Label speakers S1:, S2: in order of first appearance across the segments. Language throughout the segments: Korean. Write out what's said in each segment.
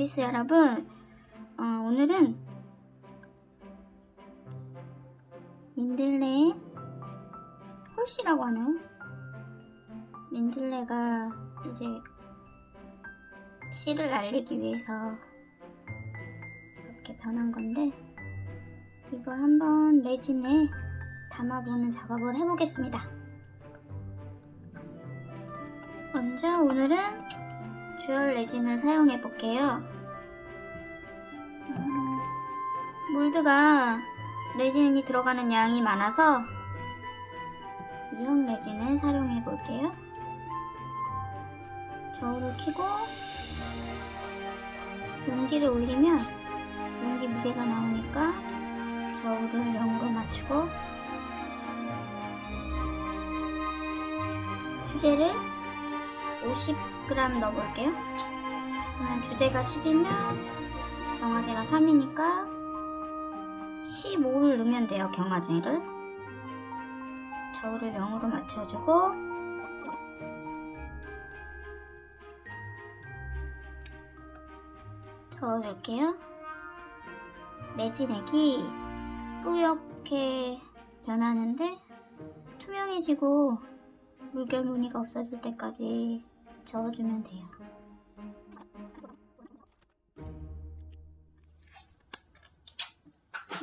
S1: 루비스 여러분. 어, 오늘은 민들레 홀씨라고 하는 민들레가 이제 씨를 날리기 위해서 이렇게 변한 건데 이걸 한번 레진에 담아보는 작업을 해보겠습니다. 먼저 오늘은 주얼 레진을 사용해 볼게요. 음, 몰드가 레진이 들어가는 양이 많아서 이형 레진을 사용해 볼게요. 저울을 켜고 용기를 올리면 용기 무게가 나오니까 저울을 0으로 맞추고 주제를 50g 넣어볼게요. 그러면 주제가 10이면 경화제가 3이니까 15를 넣으면 돼요, 경화제를. 저울을 0으로 맞춰주고 저어줄게요. 레진액이 뿌옇게 변하는데 투명해지고 물결 무늬가 없어질 때까지 저어주면 돼요.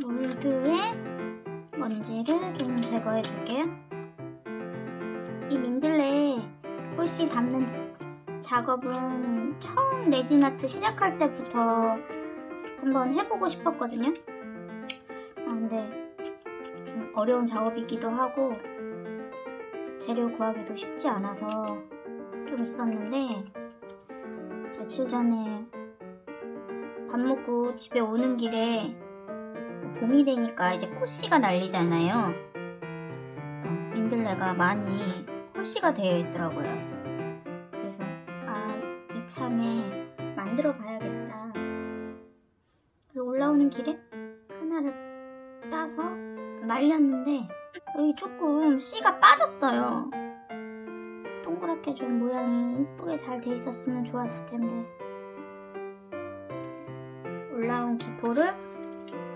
S1: 몰드에 먼지를 좀 제거해 줄게요. 이 민들레 홀씨 담는 작업은 처음 레진 아트 시작할 때부터 한번 해보고 싶었거든요. 아, 근데 좀 어려운 작업이기도 하고 재료 구하기도 쉽지 않아서 좀 있었는데 며칠 전에 밥 먹고 집에 오는 길에 봄이 되니까 이제 꽃씨가 날리잖아요. 민들레가 많이 꽃씨가 되어 있더라고요. 그래서 아 이참에 만들어 봐야겠다. 그래서 올라오는 길에 하나를 따서 말렸는데 여기 조금 씨가 빠졌어요. 동그랗게 좀 모양이 이쁘게 잘 돼 있었으면 좋았을 텐데. 올라온 기포를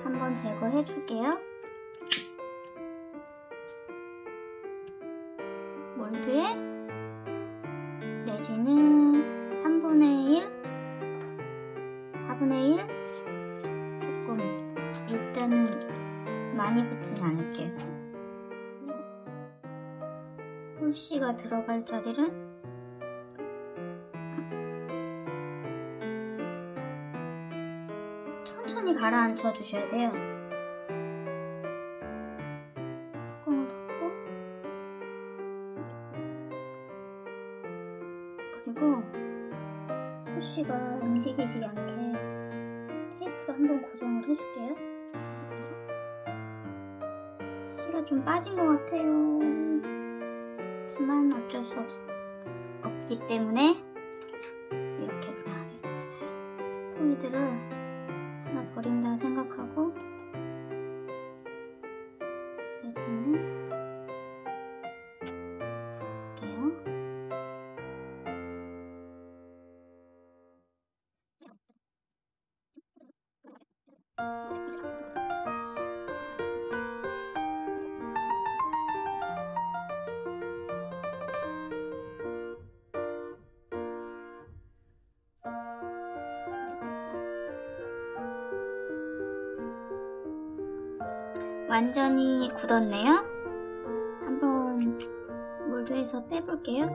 S1: 한번 제거해 줄게요. 몰드에 레진은 3분의 1, 4분의 1 조금 일단은 많이 붙진 않을게요. 홀씨가 들어갈 자리를 천천히 가라앉혀 주셔야 돼요. 뚜껑을 닫고 그리고 홀씨가 움직이지 않게 테이프로 한번 고정을 해줄게요. 씨가 좀 빠진 것 같아요. 하지만 어쩔 수 없, 없기 때문에 이렇게 그냥 하겠습니다. 스포이드를 하나 버린다 생각하고 완전히 굳었네요. 한번 몰드에서 빼볼게요.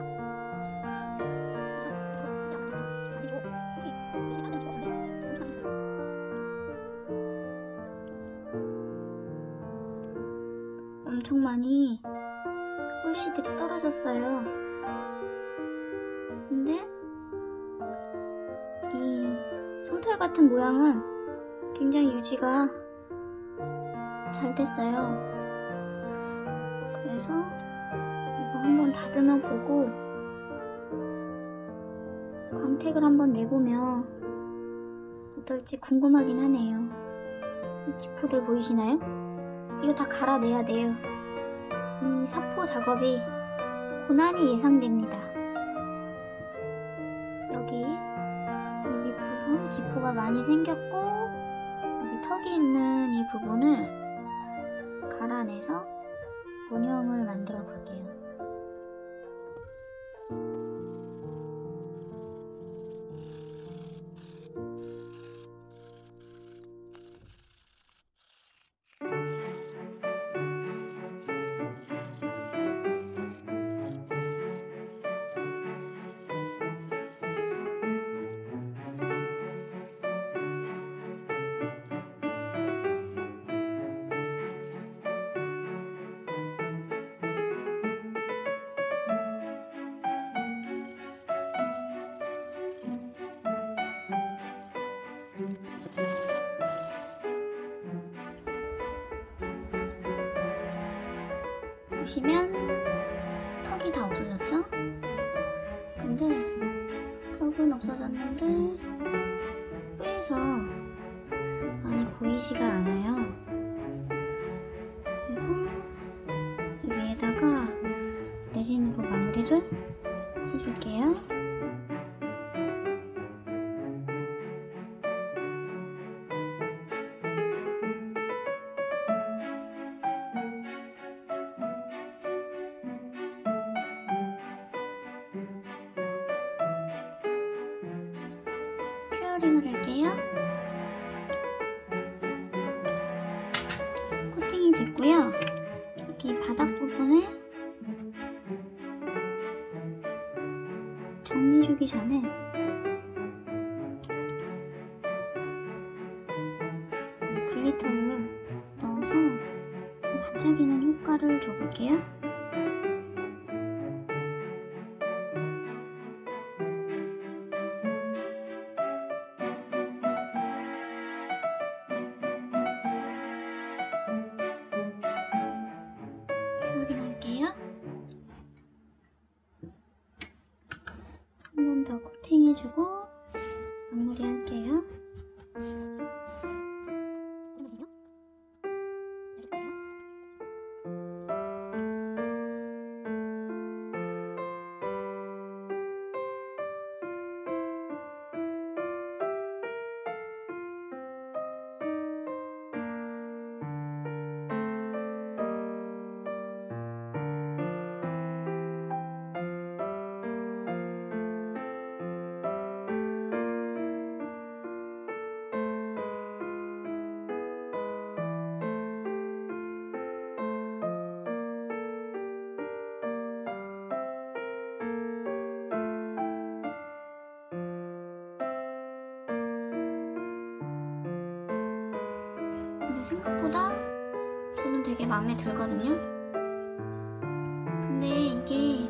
S1: 엄청 많이 홀씨들이 떨어졌어요. 근데 이 솜털 같은 모양은 굉장히 유지가 잘 됐어요. 그래서 이거 한번 다듬어 보고 광택을 한번 내보면 어떨지 궁금하긴 하네요. 이 기포들 보이시나요? 이거 다 갈아내야 돼요. 이 사포 작업이 고난이 예상됩니다. 여기 기포가 많이 생겼고 여기 턱이 있는 이 부분을 갈아내서 문형을 만들어 볼게요. 보시면 턱이 다 없어졌죠? 근데 턱은 없어졌는데 뿌에서 많이 보이지가 않아요. 그래서 위에다가 레진으로 마무리를 해줄게요. curing을 할게요. 코팅이 됐고요. 여기 바닥 부분에 정리 주기 전에 glitter를 넣어서 반짝이는 효과를 줘볼게요. 더 코팅해주고 마무리할게요. 생각보다 저는 되게 마음에 들거든요. 근데 이게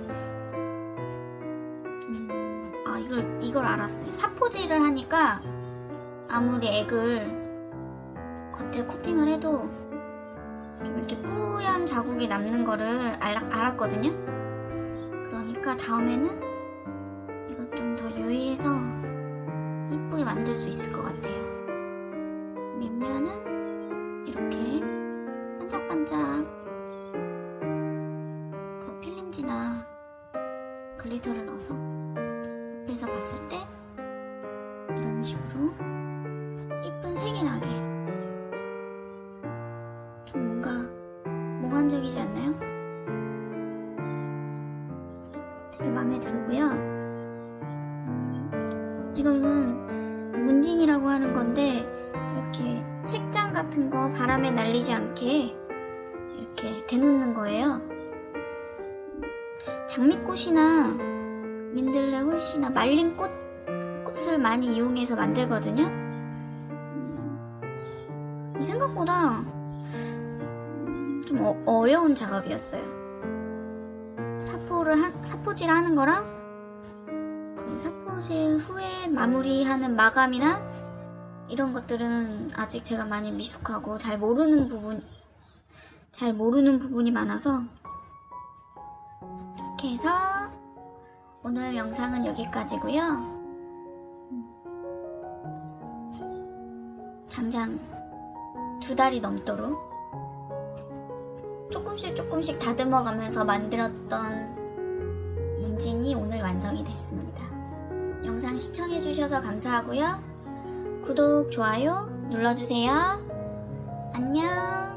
S1: 음, 아 이걸 이걸 알았어요. 사포질을 하니까 아무리 액을 겉에 코팅을 해도 좀 이렇게 뿌연 자국이 남는 거를 알, 알았거든요. 그러니까 다음에는 이걸 좀 더 유의해서 이쁘게 만들 수 있을 것 같아요. 옆에서 봤을 때 이런 식으로 이쁜 색이 나게 좀 뭔가 몽환적이지 않나요? 되게 마음에 들고요. 음, 이거는 문진이라고 하는 건데 이렇게 책장 같은 거 바람에 날리지 않게 이렇게 대놓는 거예요. 장미꽃이나 민들레 홀씨나 말린 꽃, 꽃을 많이 이용해서 만들거든요. 음, 생각보다 좀 어, 어려운 작업이었어요. 사포를 하, 사포질 하는 거랑 그 사포질 후에 마무리하는 마감이나 이런 것들은 아직 제가 많이 미숙하고 잘 모르는 부분 잘 모르는 부분이 많아서 이렇게 해서 오늘 영상은 여기까지고요. 장장 두 달이 넘도록 조금씩 조금씩 다듬어 가면서 만들었던 문진이 오늘 완성이 됐습니다. 영상 시청해주셔서 감사하고요. 구독, 좋아요 눌러주세요. 안녕.